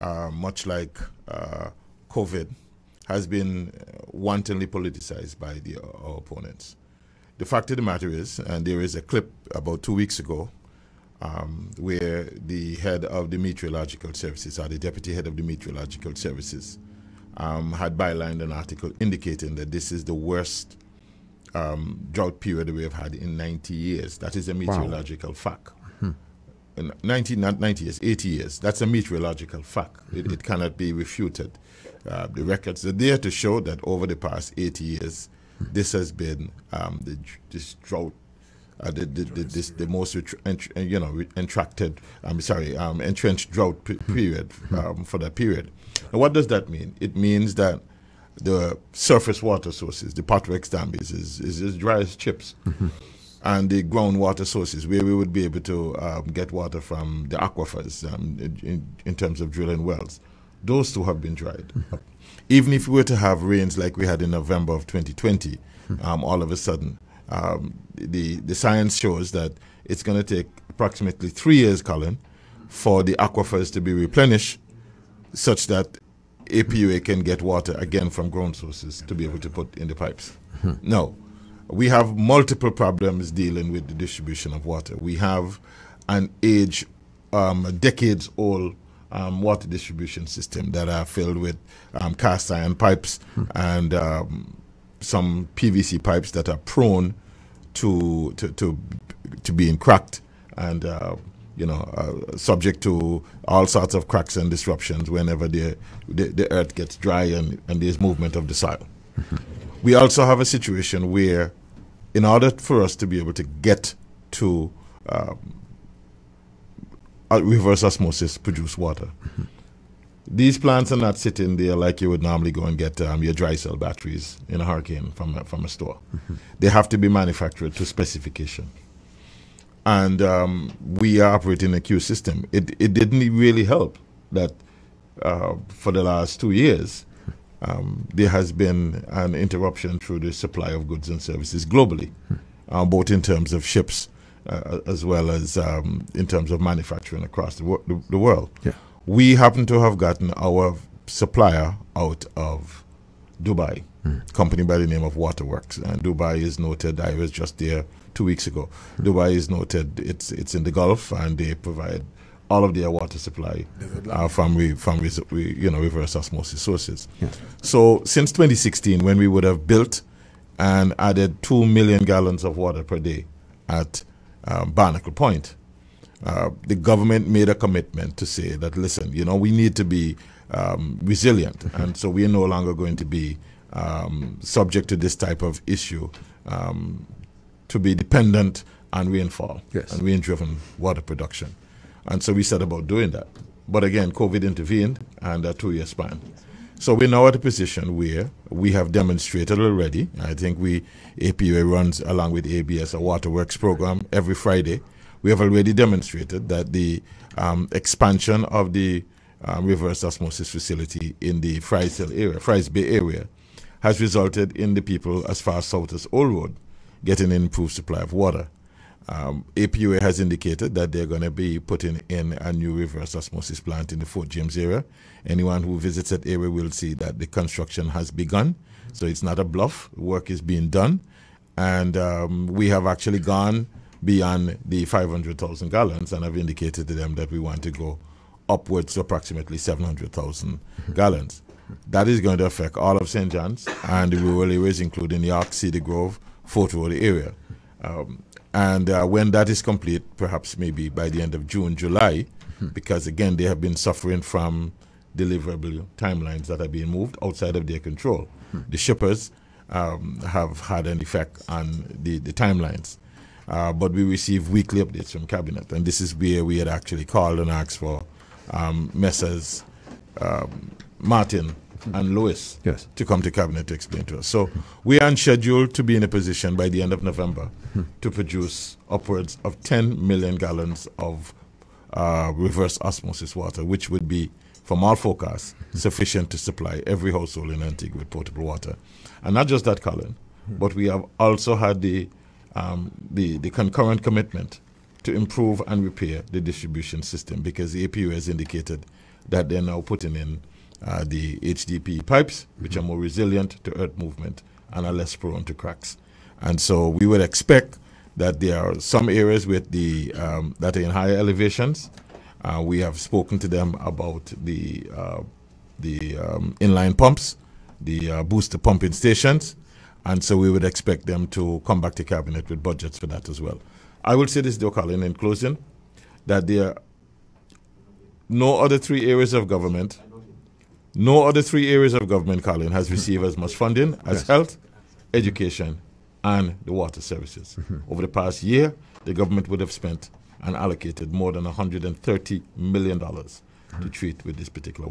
uh, much like uh, COVID, has been wantonly politicized by the, our opponents. The fact of the matter is, and there is a clip about two weeks ago um, where the head of the meteorological services, or the deputy head of the meteorological services, um, had bylined an article indicating that this is the worst um, drought period we have had in 90 years. That is a meteorological wow. fact. Hmm. 90, not 90 years, 80 years. That's a meteorological fact. It, it cannot be refuted. Uh, the records are there to show that over the past 80 years, this has been um, the, this drought, uh, the, the, the, this, the most ent- you know entracted. I'm sorry, um, entrenched drought p- period um, for that period. And what does that mean? It means that the surface water sources, the Potworks Dam is, is, is as dry as chips. Mm-hmm. And the groundwater sources, where we would be able to um, get water from the aquifers um, in, in, terms of drilling wells, those two have been dried. Mm-hmm. Even if we were to have rains like we had in November of 2020, mm-hmm. um, all of a sudden, um, the, the science shows that it's going to take approximately three years, Colin, for the aquifers to be replenished such that APUA can get water again from ground sources to be able to put in the pipes. Hmm. We have multiple problems dealing with the distribution of water. We have an age, um, decades old um, water distribution system that are filled with um, cast iron pipes hmm. and um, some PVC pipes that are prone to to to, to being cracked and uh, you know, uh, subject to all sorts of cracks and disruptions whenever the, the, the earth gets dry and, and there's movement of the soil. Mm-hmm. We also have a situation where, in order for us to be able to get to um, reverse osmosis produce water, mm-hmm. these plants are not sitting there like you would normally go and get um, your dry cell batteries in a hurricane from a, from a store. Mm-hmm. They have to be manufactured to specification and um, we are operating a queue system. It, it didn't really help that uh, for the last two years, um, there has been an interruption through the supply of goods and services globally, uh, both in terms of ships uh, as well as um, in terms of manufacturing across the, wor- the, the world. Yeah. We happen to have gotten our supplier out of Dubai, mm. company by the name of Waterworks. And Dubai is noted, I was just there two weeks ago. Dubai is noted; it's it's in the Gulf, and they provide all of their water supply uh, from we from we, you know reverse osmosis sources. Yeah. So since 2016, when we would have built and added two million gallons of water per day at um, Barnacle Point, uh, the government made a commitment to say that listen, you know, we need to be um, resilient, and so we are no longer going to be um, subject to this type of issue um, to be dependent on rainfall yes. and rain-driven water production. And so we set about doing that. But again, COVID intervened and a two-year span. So we're now at a position where we have demonstrated already. I think we APUA runs along with ABS a waterworks program every Friday. We have already demonstrated that the um, expansion of the um, reverse osmosis facility in the Ffryes Hill area, Ffryes Bay area, has resulted in the people as far south as Old Road getting an improved supply of water. Um, APUA has indicated that they're going to be putting in a new reverse osmosis plant in the Fort James area. Anyone who visits that area will see that the construction has begun. So it's not a bluff. Work is being done. And um, we have actually gone beyond the 500,000 gallons and have indicated to them that we want to go upwards to approximately 700,000 gallons. That is going to affect all of St. John's and the rural areas, including the York, Cedar Grove, Fort Road area. Um, and uh, when that is complete, perhaps maybe by the end of June, July, mm-hmm. because again, they have been suffering from deliverable timelines that are being moved outside of their control. Mm-hmm. The shippers um, have had an effect on the, the timelines. Uh, but we receive weekly updates from Cabinet, and this is where we had actually called and asked for um, Messrs. Um, Martin and Lewis yes. to come to cabinet to explain to us. So we are on schedule to be in a position by the end of November to produce upwards of 10 million gallons of uh, reverse osmosis water, which would be, from our forecast, sufficient to supply every household in Antigua with potable water. And not just that, Colin, but we have also had the, um, the, the concurrent commitment to improve and repair the distribution system because the APU has indicated that they're now putting in uh, the HDP pipes, which are more resilient to earth movement and are less prone to cracks. And so we would expect that there are some areas with the um, that are in higher elevations. Uh, we have spoken to them about the uh, the um, inline pumps, the uh, booster pumping stations, and so we would expect them to come back to cabinet with budgets for that as well. I will say this, though, Colin, in closing, that there are no other three areas of government, no other three areas of government, Colin, has received as much funding as Yes. health, education, and the water services. Mm-hmm. Over the past year, the government would have spent and allocated more than $130 million to mm-hmm. treat with this particular